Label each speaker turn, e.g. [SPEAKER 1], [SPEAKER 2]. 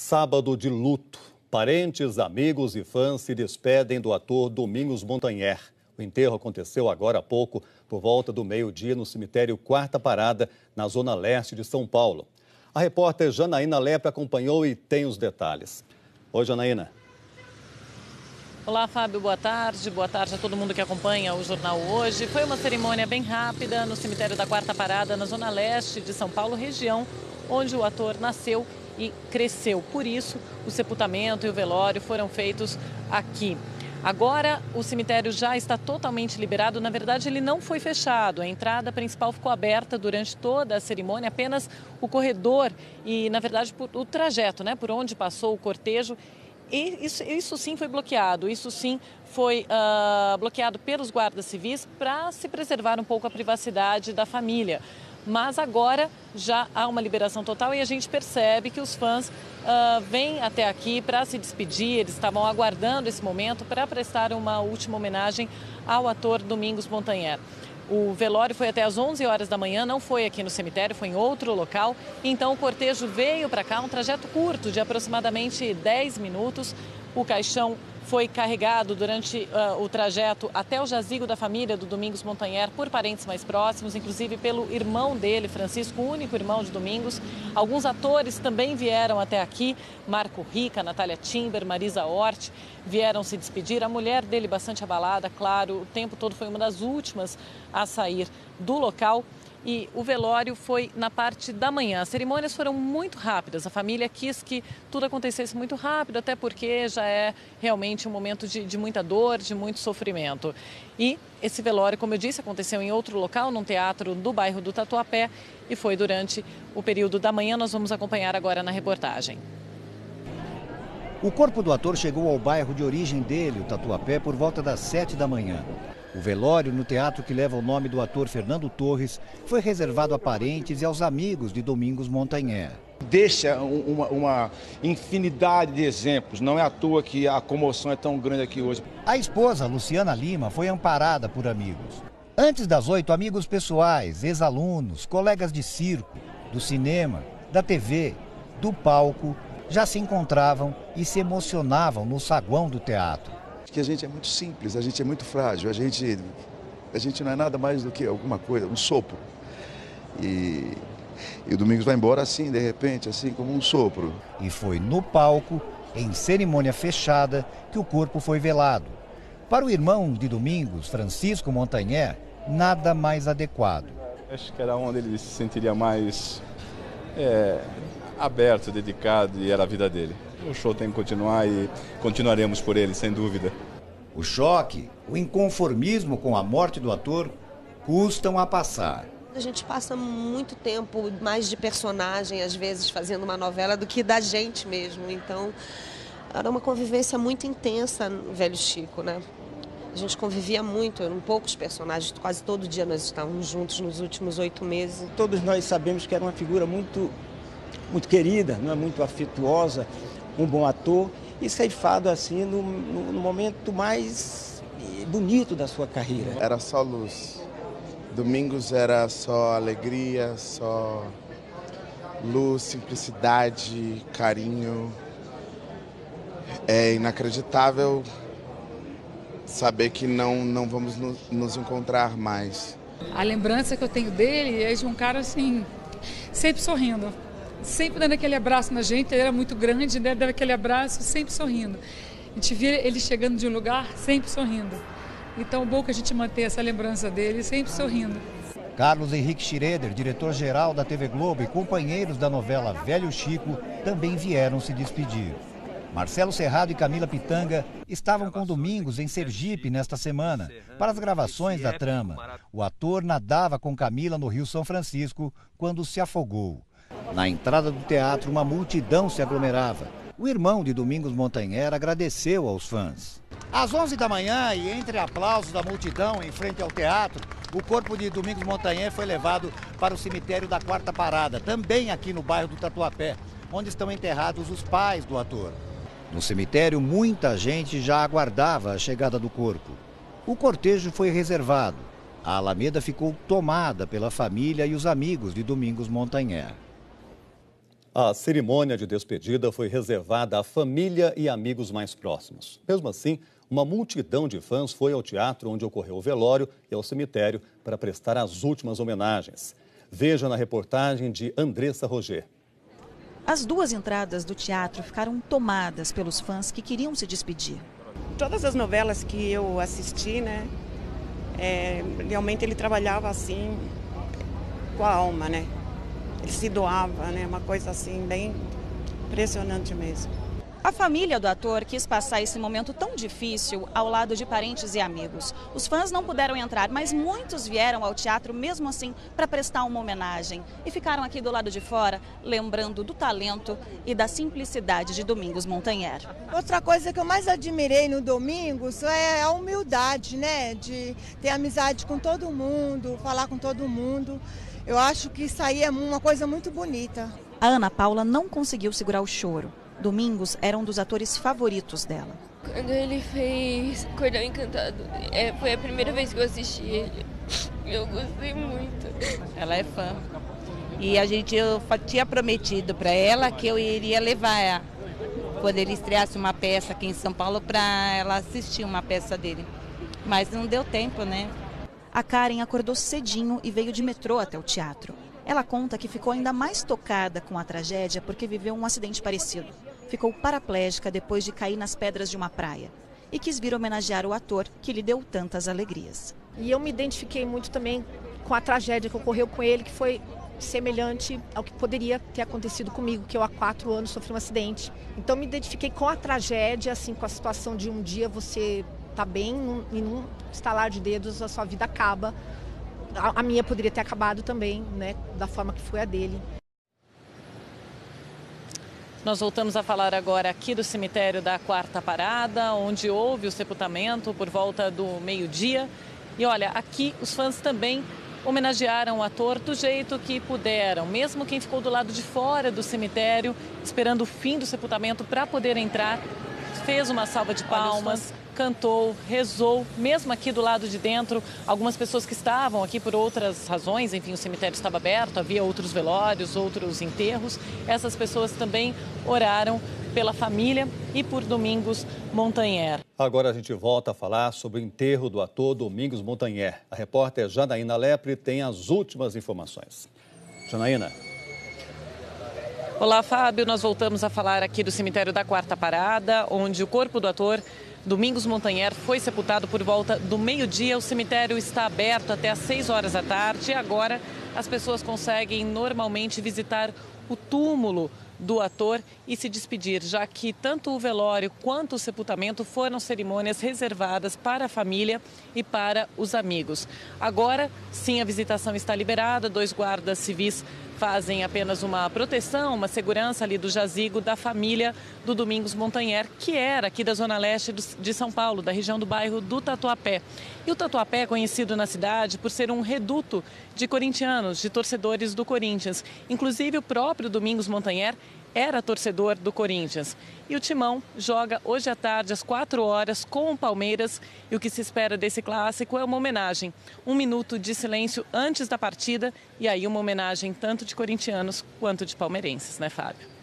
[SPEAKER 1] Sábado de luto. Parentes, amigos e fãs se despedem do ator Domingos Montanher. O enterro aconteceu agora há pouco, por volta do meio-dia, no cemitério Quarta Parada, na zona leste de São Paulo. A repórter Janaína Lepre acompanhou e tem os detalhes. Oi, Janaína.
[SPEAKER 2] Olá, Fábio, boa tarde. Boa tarde a todo mundo que acompanha o jornal hoje. Foi uma cerimônia bem rápida no cemitério da Quarta Parada, na zona leste de São Paulo, região onde o ator nasceu e cresceu. Por isso, o sepultamento e o velório foram feitos aqui. Agora o cemitério já está totalmente liberado. Na verdade, ele não foi fechado. A entrada principal ficou aberta durante toda a cerimônia, apenas o corredor e, na verdade, o trajeto, né, por onde passou o cortejo. E isso, isso sim foi bloqueado. Isso sim foi uh, bloqueado pelos guardas civis para se preservar um pouco a privacidade da família mas agora já há uma liberação total e a gente percebe que os fãs uh, vêm até aqui para se despedir, eles estavam aguardando esse momento para prestar uma última homenagem ao ator Domingos Montanher. O velório foi até às 11 horas da manhã, não foi aqui no cemitério, foi em outro local. Então o cortejo veio para cá, um trajeto curto de aproximadamente 10 minutos. O caixão foi carregado durante uh, o trajeto até o jazigo da família do Domingos Montanher por parentes mais próximos, inclusive pelo irmão dele, Francisco, o único irmão de Domingos. Alguns atores também vieram até aqui, Marco Rica, Natália Timber, Marisa Hort, vieram se despedir. A mulher dele bastante abalada, claro, o tempo todo foi uma das últimas a sair do local e o velório foi na parte da manhã. As cerimônias foram muito rápidas. A família quis que tudo acontecesse muito rápido, até porque já é realmente um momento de, de muita dor, de muito sofrimento. E esse velório, como eu disse, aconteceu em outro local, num teatro do bairro do Tatuapé, e foi durante o período da manhã. Nós vamos acompanhar agora na reportagem.
[SPEAKER 3] O corpo do ator chegou ao bairro de origem dele, o Tatuapé, por volta das sete da manhã. O velório no teatro que leva o nome do ator Fernando Torres foi reservado a parentes e aos amigos de Domingos Montanher.
[SPEAKER 4] Deixa uma, uma, infinidade de exemplos, não é à toa que a comoção é tão grande aqui hoje.
[SPEAKER 3] A esposa, Luciana Lima, foi amparada por amigos. Antes das oito, amigos pessoais, ex-alunos, colegas de circo, do cinema, da TV, do palco, já se encontravam e se emocionavam no saguão do teatro
[SPEAKER 5] que a gente é muito simples, a gente é muito frágil, a gente, a gente não é nada mais do que alguma coisa, um sopro. E, e o Domingos vai embora assim, de repente, assim como um sopro.
[SPEAKER 3] E foi no palco, em cerimônia fechada, que o corpo foi velado. Para o irmão de Domingos, Francisco Montanher, nada mais adequado.
[SPEAKER 6] Acho que era onde ele se sentiria mais é, aberto, dedicado e era a vida dele. O show tem que continuar e continuaremos por ele, sem dúvida.
[SPEAKER 3] O choque, o inconformismo com a morte do ator custam a passar.
[SPEAKER 7] A gente passa muito tempo mais de personagem, às vezes, fazendo uma novela do que da gente mesmo. Então, era uma convivência muito intensa no Velho Chico, né? A gente convivia muito, eram poucos personagens, quase todo dia nós estávamos juntos nos últimos oito meses.
[SPEAKER 8] Todos nós sabemos que era uma figura muito, muito querida, não é muito afetuosa, um bom ator e ceifado assim no, no, no momento mais bonito da sua carreira.
[SPEAKER 9] Era só luz. Domingos era só alegria, só luz, simplicidade, carinho. É inacreditável saber que não, não vamos nos, nos encontrar mais.
[SPEAKER 10] A lembrança que eu tenho dele é de um cara assim, sempre sorrindo sempre dando aquele abraço na gente, ele era muito grande, né? dando aquele abraço, sempre sorrindo. A gente via ele chegando de um lugar, sempre sorrindo. Então, bom que a gente mantenha essa lembrança dele, sempre sorrindo.
[SPEAKER 3] Carlos Henrique Schroeder, diretor-geral da TV Globo e companheiros da novela Velho Chico, também vieram se despedir. Marcelo Serrado e Camila Pitanga estavam com Domingos em Sergipe nesta semana para as gravações da trama. O ator nadava com Camila no Rio São Francisco quando se afogou. Na entrada do teatro, uma multidão se aglomerava. O irmão de Domingos Montanher agradeceu aos fãs. Às 11 da manhã, e entre aplausos da multidão em frente ao teatro, o corpo de Domingos Montanher foi levado para o cemitério da Quarta Parada, também aqui no bairro do Tatuapé, onde estão enterrados os pais do ator. No cemitério, muita gente já aguardava a chegada do corpo. O cortejo foi reservado. A Alameda ficou tomada pela família e os amigos de Domingos Montanher.
[SPEAKER 1] A cerimônia de despedida foi reservada à família e amigos mais próximos. Mesmo assim, uma multidão de fãs foi ao teatro onde ocorreu o velório e ao cemitério para prestar as últimas homenagens. Veja na reportagem de Andressa Roger.
[SPEAKER 11] As duas entradas do teatro ficaram tomadas pelos fãs que queriam se despedir.
[SPEAKER 12] Todas as novelas que eu assisti, né, é, realmente ele trabalhava assim com a alma, né? Ele se doava, né? Uma coisa assim bem impressionante mesmo.
[SPEAKER 11] A família do ator quis passar esse momento tão difícil ao lado de parentes e amigos. Os fãs não puderam entrar, mas muitos vieram ao teatro mesmo assim para prestar uma homenagem e ficaram aqui do lado de fora, lembrando do talento e da simplicidade de Domingos Montanher.
[SPEAKER 13] Outra coisa que eu mais admirei no Domingos é a humildade, né? De ter amizade com todo mundo, falar com todo mundo. Eu acho que isso aí é uma coisa muito bonita.
[SPEAKER 11] A Ana Paula não conseguiu segurar o choro. Domingos era um dos atores favoritos dela.
[SPEAKER 14] Quando ele fez Cordão Encantado, é, foi a primeira vez que eu assisti ele. Eu gostei muito.
[SPEAKER 15] Ela é fã. E a gente eu tinha prometido para ela que eu iria levar quando ele estreasse uma peça aqui em São Paulo para ela assistir uma peça dele. Mas não deu tempo, né?
[SPEAKER 11] A Karen acordou cedinho e veio de metrô até o teatro. Ela conta que ficou ainda mais tocada com a tragédia porque viveu um acidente parecido ficou paraplégica depois de cair nas pedras de uma praia e quis vir homenagear o ator que lhe deu tantas alegrias.
[SPEAKER 16] E eu me identifiquei muito também com a tragédia que ocorreu com ele, que foi semelhante ao que poderia ter acontecido comigo, que eu há quatro anos sofri um acidente. Então me identifiquei com a tragédia, assim, com a situação de um dia você tá bem e num estalar de dedos a sua vida acaba. A, a minha poderia ter acabado também, né, da forma que foi a dele.
[SPEAKER 2] Nós voltamos a falar agora aqui do cemitério da Quarta Parada, onde houve o sepultamento por volta do meio-dia. E olha, aqui os fãs também homenagearam o ator do jeito que puderam, mesmo quem ficou do lado de fora do cemitério, esperando o fim do sepultamento para poder entrar, fez uma salva de palmas cantou, rezou, mesmo aqui do lado de dentro. Algumas pessoas que estavam aqui por outras razões, enfim, o cemitério estava aberto, havia outros velórios, outros enterros. Essas pessoas também oraram pela família e por Domingos Montanher.
[SPEAKER 1] Agora a gente volta a falar sobre o enterro do ator Domingos Montanher. A repórter Janaína Lepre tem as últimas informações. Janaína.
[SPEAKER 2] Olá, Fábio. Nós voltamos a falar aqui do cemitério da Quarta Parada, onde o corpo do ator Domingos Montanher foi sepultado por volta do meio-dia. O cemitério está aberto até às 6 horas da tarde agora as pessoas conseguem normalmente visitar o túmulo do ator e se despedir, já que tanto o velório quanto o sepultamento foram cerimônias reservadas para a família e para os amigos. Agora, sim, a visitação está liberada, dois guardas civis fazem apenas uma proteção, uma segurança ali do jazigo da família do Domingos Montanher, que era aqui da zona leste de São Paulo, da região do bairro do Tatuapé. E o Tatuapé é conhecido na cidade por ser um reduto de corintianos, de torcedores do Corinthians. Inclusive o próprio Domingos Montanher era torcedor do Corinthians. E o Timão joga hoje à tarde, às 4 horas, com o Palmeiras. E o que se espera desse clássico é uma homenagem. Um minuto de silêncio antes da partida e aí uma homenagem tanto de corintianos quanto de palmeirenses, né, Fábio?